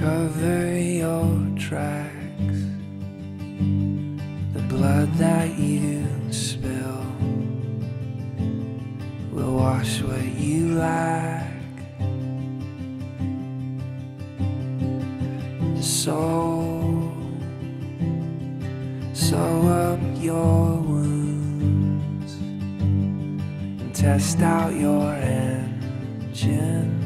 Cover your tracks. The blood that you spill will wash what you lack. So, sew up your wounds and test out your engine.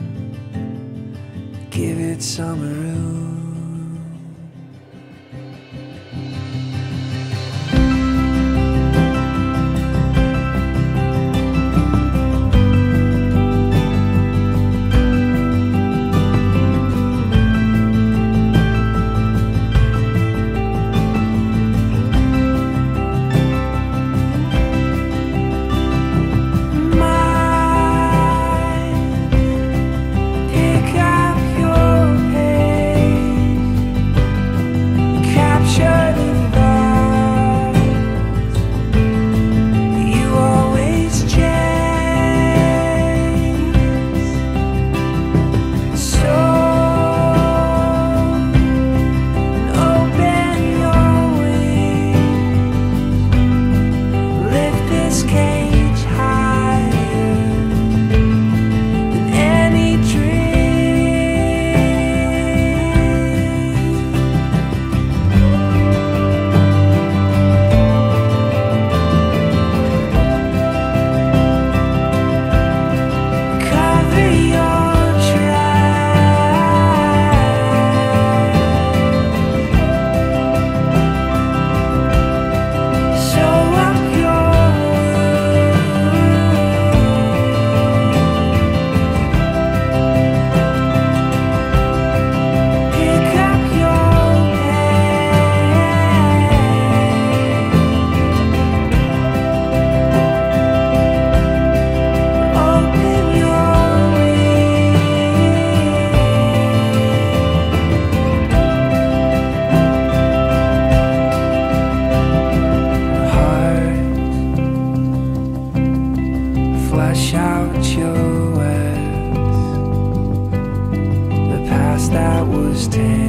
Give it some room. That was tame.